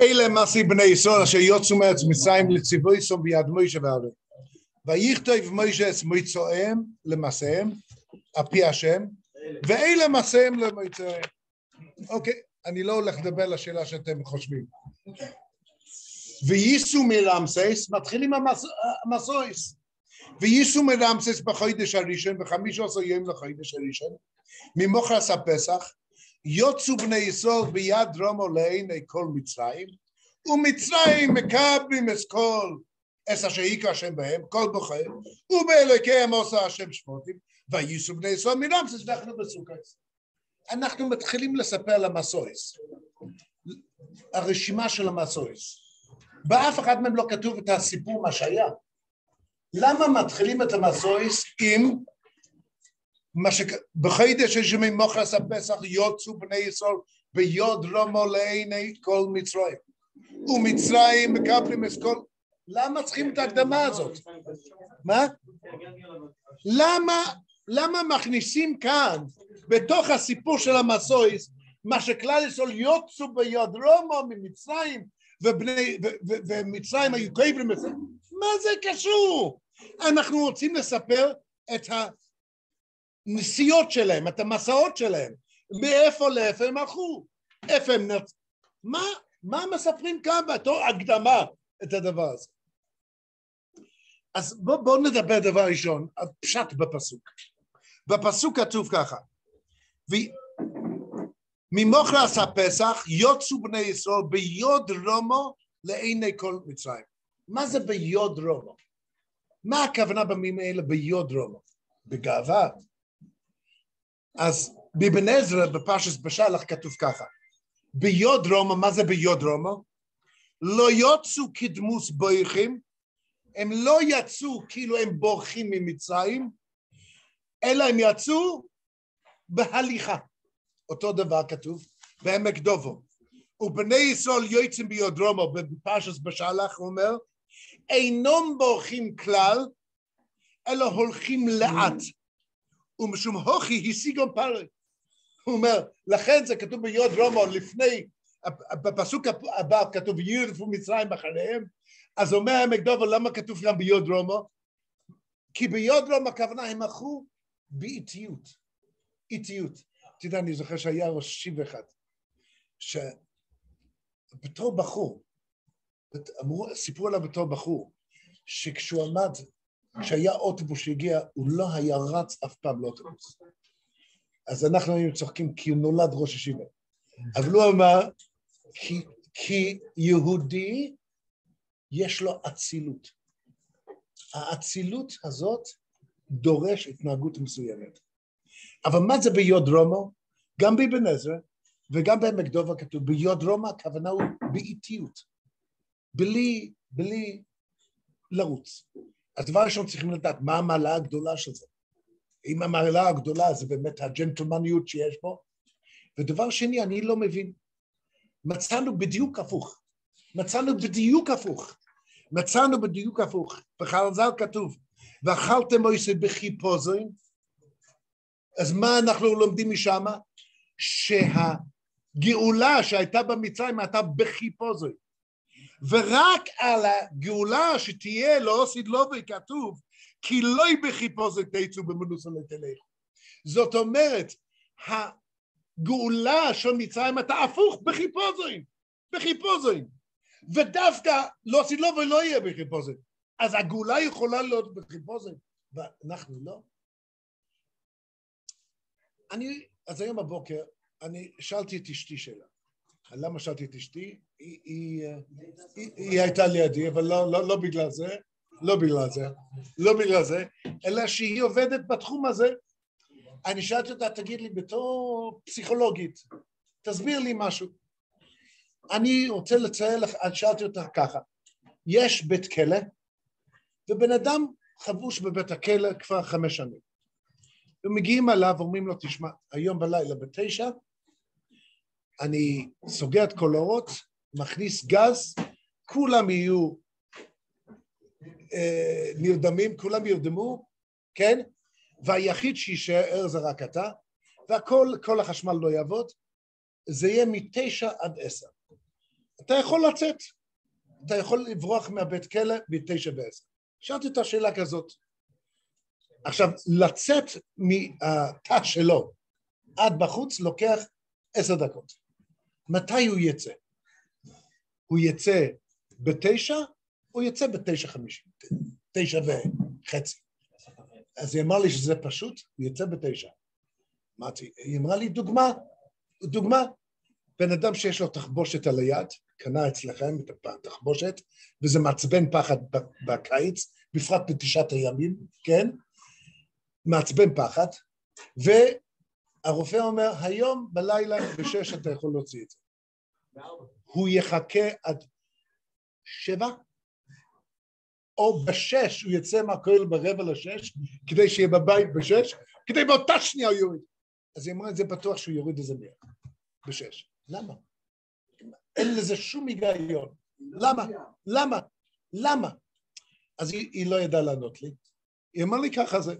אלה מעשי בני ישראל אשר יוצאו מארץ מצרים לציווי סום ביד מוישה ועליהם. ויכתוב מוישה את מויצאיהם למעשיהם, על פי השם, ואלה מעשיהם למויצאיהם. אוקיי, אני לא הולך לדבר על השאלה שאתם חושבים. וייסו מרמסס, מתחילים המסויס. וייסו מרמסס בחודש הראשון, וחמישה עשר יום לחודש הראשון, ממוחרס הפסח, יוצאו בני ישראל ביד דרומו לעיני כל מצרים, ומצרים מקבלים את כל אס אשר היכה השם בהם, כל בוחר, ובאלוקיהם עושה השם שמותים, וייסו בני ישראל מרמסס, אנחנו בסוכס. אנחנו מתחילים לספר על המסויס, הרשימה של המסויס. באף אחד מהם לא כתוב את הסיפור מה שהיה. למה מתחילים את המסויס עם מה ש... בחידש יש ממוחרס הפסח יוצאו בני ישראל ביוד רמו לעיני כל מצרים. ומצרים מקבלים את כל... למה צריכים את ההקדמה הזאת? מה? למה, למה מכניסים כאן בתוך הסיפור של המסויס מה שכלל ישראל יוצאו ביוד רמו ממצרים ובני, ו, ו, ומצרים היו קייבים את זה? מה זה קשור? אנחנו רוצים לספר את הנסיעות שלהם, את המסעות שלהם, מאיפה לאיפה הם הלכו, איפה הם נרצ... מה, מה מספרים כאן בתור הקדמה את הדבר הזה? אז בואו בוא נדבר דבר ראשון, פשט בפסוק. בפסוק כתוב ככה, ממוחרס הפסח יוצאו בני ישראל ביוד רומו לעיני כל מצרים. מה זה ביוד רומו? מה הכוונה במילים האלה ביוד רומו? בגאווה. אז בבן עזרא בפרשס בשלח כתוב ככה, ביוד רומו, מה זה ביוד רומו? לא יוצאו כדמוס בורחים, הם לא יצאו כאילו הם בורחים ממצרים, אלא הם יצאו בהליכה. אותו דבר כתוב בעמק דובו. ובני ישראל יוצאים ביודרומו בפרשס בשלח, הוא אומר, אינם בורחים כלל, אלא הולכים לאט. ומשום הוכי השיגו פרי. הוא אומר, לכן זה כתוב ביוד רומו לפני, בפסוק הבא כתוב ירדפו מצרים אחריהם, אז אומר עמק דובו, למה כתוב גם ביוד רומו? כי ביוד רומו הכוונה הם הלכו באיטיות, איטיות. אתה יודע, אני זוכר שהיה ראש שיב אחד, שבתור בחור, אמרו, סיפרו עליו בתור בחור, שכשהוא עמד, כשהיה אוטובוס שהגיע, הוא לא היה רץ אף פעם לאוטובוס. אז אנחנו היינו צוחקים כי הוא נולד ראש ישיבה. אבל הוא אמר, כי, כי יהודי יש לו אצילות. האצילות הזאת דורש התנהגות מסוימת. אבל מה זה ביוד רומו? גם באבן עזרא וגם בעמק דובה כתוב ביוד רומא הכוונה הוא באיטיות, בלי, בלי לרוץ. אז דבר ראשון צריכים לדעת מה המעלה הגדולה של זה. אם המעלה הגדולה זה באמת הג'נטלמניות שיש פה, ודבר שני אני לא מבין, מצאנו בדיוק הפוך, מצאנו בדיוק הפוך, מצאנו בדיוק הפוך, בחז"ל כתוב ואכלתם מויסד בחיפוזין אז מה אנחנו לומדים משם? שהגאולה שהייתה במצרים הייתה בחיפוזוי. ורק על הגאולה שתהיה לא לו וכתוב כי לא היא בחיפוזוי תצאו במנוסה לתלכו. זאת אומרת, הגאולה של מצרים הייתה הפוך בחיפוזוי, בחיפוזוי. ודווקא לא לו ולא יהיה בחיפוזוי. אז הגאולה יכולה להיות בחיפוזוי, ואנחנו לא. אני, אז היום בבוקר, אני שאלתי את אשתי שאלה. למה שאלתי את אשתי? היא, הייתה לידי, אבל לא, לא, לא בגלל זה, לא בגלל זה, לא בגלל זה, אלא שהיא עובדת בתחום הזה. אני שאלתי אותה, תגיד לי, בתור פסיכולוגית, תסביר לי משהו. אני רוצה לצייר לך, שאלתי אותה ככה, יש בית כלא, ובן אדם חבוש בבית הכלא כבר חמש שנים. ומגיעים עליו, אומרים לו, תשמע, היום בלילה בתשע, אני סוגר את כל האורות, מכניס גז, כולם יהיו אה, נרדמים, כולם ירדמו, כן? והיחיד שיישאר זה רק אתה, והכל, כל החשמל לא יעבוד, זה יהיה מתשע עד עשר. אתה יכול לצאת, אתה יכול לברוח מהבית כלא מתשע ועשר. שאלתי את השאלה כזאת. עכשיו, לצאת מהתא שלו עד בחוץ לוקח עשר דקות. מתי הוא יצא? הוא יצא בתשע, או יצא בתשע חמישים, תשע וחצי. אז היא אמרה לי שזה פשוט, הוא יצא בתשע. אמרתי, היא אמרה לי, דוגמה, דוגמה, בן אדם שיש לו תחבושת על היד, קנה אצלכם את התחבושת, וזה מעצבן פחד בקיץ, בפרט בתשעת הימים, כן? מעצבן פחד, והרופא אומר, היום בלילה בשש אתה יכול להוציא את זה. הוא יחכה עד שבע, או בשש הוא יצא מהכולל ברבע לשש, כדי שיהיה בבית בשש, כדי באותה שנייה הוא יוריד. אז היא אמרה, את זה בטוח שהוא יוריד איזה מאה, בשש. למה? אין לזה שום היגיון. למה? למה? למה? אז היא, היא לא ידעה לענות לי. היא אמרה לי ככה זה.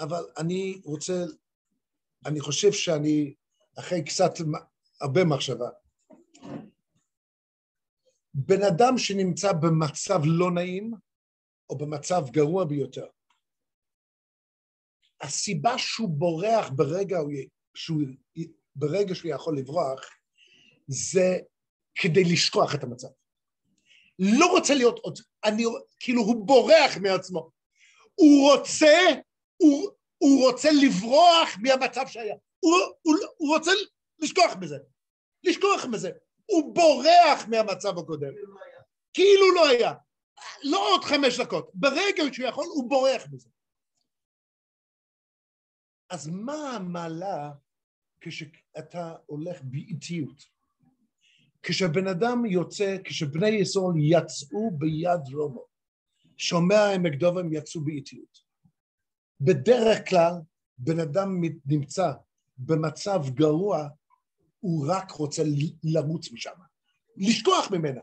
אבל אני רוצה, אני חושב שאני, אחרי קצת, הרבה מחשבה, בן אדם שנמצא במצב לא נעים, או במצב גרוע ביותר, הסיבה שהוא בורח ברגע שהוא, ברגע שהוא יכול לברוח, זה כדי לשכוח את המצב. לא רוצה להיות עוד, אני, כאילו הוא בורח מעצמו. הוא רוצה, הוא, הוא רוצה לברוח מהמצב שהיה. הוא, הוא, הוא רוצה לשכוח מזה. לשכוח מזה. הוא בורח מהמצב הקודם. כאילו לא היה. לא עוד חמש דקות. ברגע שהוא יכול, הוא בורח מזה. אז מה המעלה כשאתה הולך באיטיות? כשבן אדם יוצא, כשבני ישראל יצאו ביד רומו, שומע עמק דוב הם יצאו באיטיות. בדרך כלל בן אדם נמצא במצב גרוע, הוא רק רוצה לרוץ משם, לשכוח ממנה.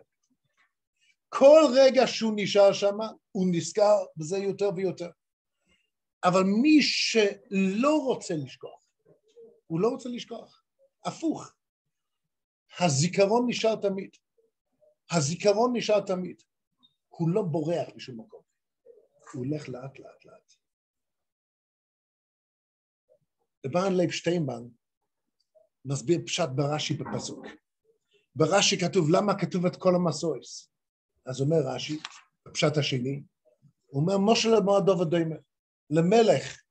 כל רגע שהוא נשאר שם, הוא נזכר בזה יותר ויותר. אבל מי שלא רוצה לשכוח, הוא לא רוצה לשכוח, הפוך. הזיכרון נשאר תמיד. הזיכרון נשאר תמיד. הוא לא בורח בשום מקום. הוא הולך לאט לאט לאט. לבעל לב שטיינמן מסביר פשט ברש"י בפסוק. ברש"י כתוב, למה כתוב את כל המסויס? אז אומר רש"י, בפשט השני, הוא אומר, משה למועדו ודומה, למלך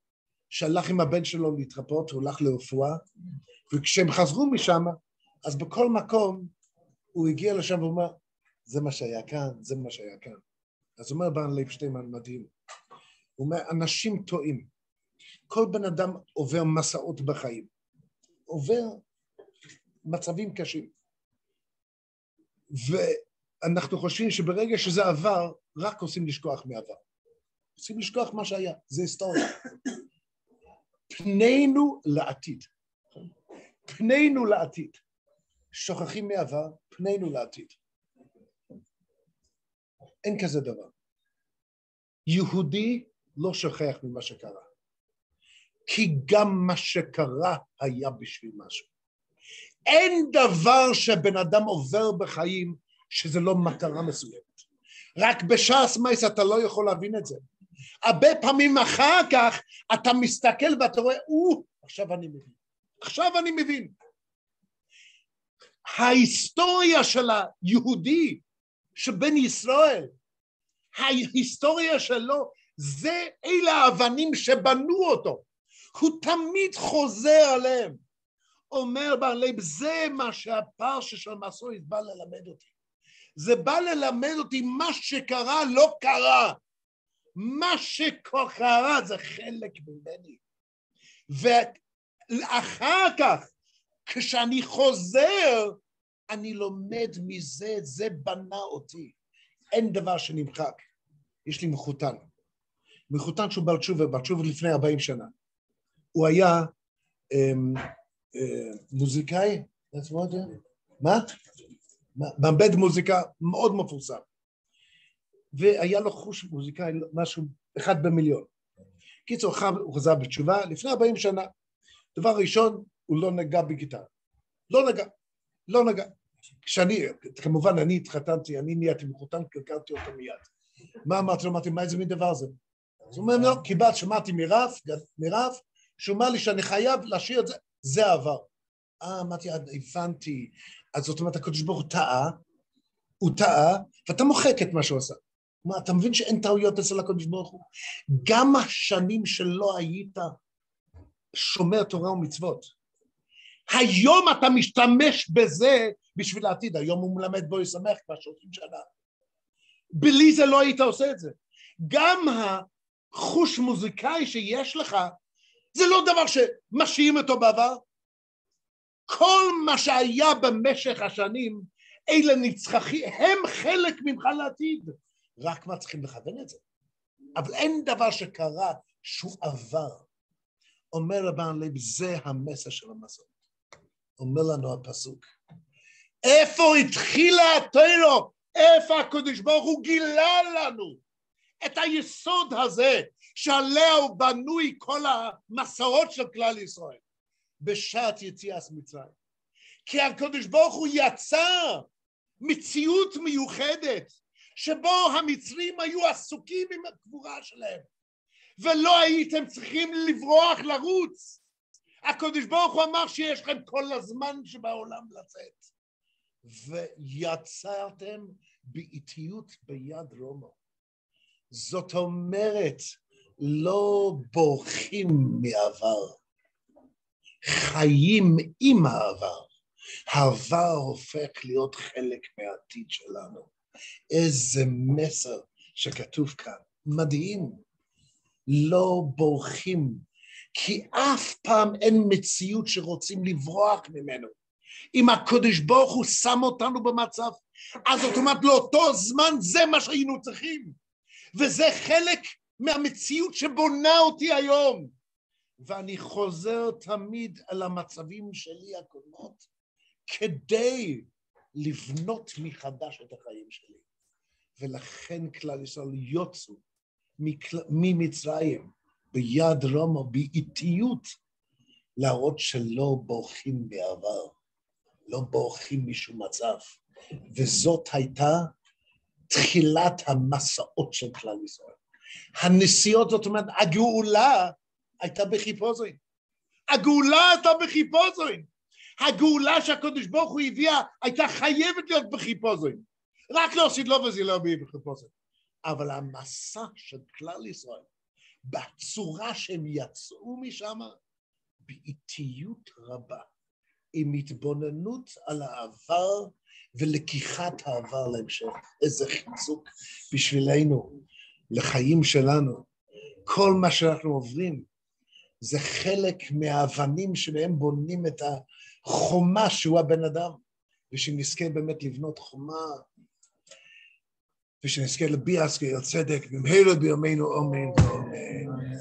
שהלך עם הבן שלו להתרפות, הוא הלך לרפואה, וכשהם חזרו משם, אז בכל מקום הוא הגיע לשם ואומר, זה מה שהיה כאן, זה מה שהיה כאן. אז אומר בעל לב שטיינמן מדהים, הוא אומר, אנשים טועים. כל בן אדם עובר מסעות בחיים, עובר מצבים קשים. ואנחנו חושבים שברגע שזה עבר, רק עושים לשכוח מעבר. עושים לשכוח מה שהיה, זה היסטוריה. פנינו לעתיד. פנינו לעתיד. שוכחים מעבר, פנינו לעתיד. אין כזה דבר. יהודי לא שוכח ממה שקרה, כי גם מה שקרה היה בשביל משהו. אין דבר שבן אדם עובר בחיים שזה לא מטרה מסוימת. רק בש"ס מייס אתה לא יכול להבין את זה. הרבה פעמים אחר כך אתה מסתכל ואתה רואה, או, עכשיו אני מבין. עכשיו אני מבין. ההיסטוריה של היהודי שבן ישראל, ההיסטוריה שלו, זה אלה האבנים שבנו אותו. הוא תמיד חוזר עליהם. אומר בעל זה מה שהפרשה של מסורת בא ללמד אותי. זה בא ללמד אותי מה שקרה לא קרה. מה שקרה זה חלק ממני. ואחר כך כשאני חוזר, אני לומד מזה, זה בנה אותי. אין דבר שנמחק. יש לי מחותן. מחותן שהוא בעל תשובה, בעל תשובה לפני 40 שנה. הוא היה אמ, אה, מוזיקאי, מה? מעבד מוזיקה מאוד מפורסם. והיה לו חוש מוזיקאי, משהו, אחד במיליון. קיצור, הוא חזר בתשובה לפני 40 שנה. דבר ראשון, הוא לא נגע בגיטרה. לא נגע, לא נגע. כשאני, כמובן, אני התחתנתי, אני נהייתי מחותן, קלקלתי אותו מיד. מה אמרתי לו? אמרתי, מה איזה מין דבר זה? אז הוא אומר, לא, קיבלת, שמעתי מרב, מרב, שהוא אמר לי שאני חייב להשאיר את זה, זה עבר. אה, אמרתי, הבנתי. אז זאת אומרת, הקדוש ברוך הוא טעה, הוא טעה, ואתה מוחק את מה שהוא עשה. מה, אתה מבין שאין טעויות אצל הקדוש ברוך הוא? גם השנים שלא היית שומר תורה ומצוות, היום אתה משתמש בזה בשביל העתיד, היום הוא מלמד בו ישמח כבר שלושים שנה. בלי זה לא היית עושה את זה. גם החוש מוזיקאי שיש לך, זה לא דבר שמשאים אותו בעבר. כל מה שהיה במשך השנים, אלה נצחכים, הם חלק ממך לעתיד. רק מה צריכים לכוון את זה. אבל אין דבר שקרה שהוא עבר. אומר לבעל לב, זה המסר של המסורת. אומר לנו הפסוק, איפה התחילה הטרו? איפה הקדוש ברוך הוא גילה לנו את היסוד הזה שעליה בנוי כל המסורות של כלל ישראל בשעת יציאת מצרים. כי הקדוש ברוך הוא יצר מציאות מיוחדת שבו המצרים היו עסוקים עם הקבורה שלהם ולא הייתם צריכים לברוח לרוץ. הקדוש ברוך הוא אמר שיש לכם כל הזמן שבעולם לצאת. ויצרתם באיטיות ביד רומו. זאת אומרת, לא בורחים מעבר, חיים עם העבר. העבר הופך להיות חלק מהעתיד שלנו. איזה מסר שכתוב כאן. מדהים. לא בורחים, כי אף פעם אין מציאות שרוצים לברוח ממנו. אם הקדוש ברוך הוא שם אותנו במצב, אז זאת אומרת לאותו זמן זה מה שהיינו צריכים. וזה חלק מהמציאות שבונה אותי היום. ואני חוזר תמיד על המצבים שלי הקודמות כדי לבנות מחדש את החיים שלי. ולכן כלל ישראל יוצאו ממצרים ביד רמה, באיטיות, להראות שלא בורחים מעבר, לא בורחים משום מצב. וזאת הייתה תחילת המסעות של כלל ישראל. הנסיעות, זאת אומרת, הגאולה הייתה בחיפוזוין. הגאולה הייתה בחיפוזוין. הגאולה שהקדוש ברוך הוא הביאה הייתה חייבת להיות בחיפוזוין. רק לא עשית לו וזה לא יהיה בחיפוזוין. אבל המסע של כלל ישראל, בצורה שהם יצאו משם, באיטיות רבה, עם התבוננות על העבר ולקיחת העבר להמשך. איזה חיזוק בשבילנו, לחיים שלנו. כל מה שאנחנו עוברים זה חלק מהאבנים שבהם בונים את החומה שהוא הבן אדם, ושנזכה באמת לבנות חומה ושנזכה לביאס אל צדק במהרה בימינו אמן ואמן.